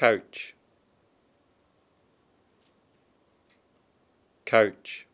coach. Coach.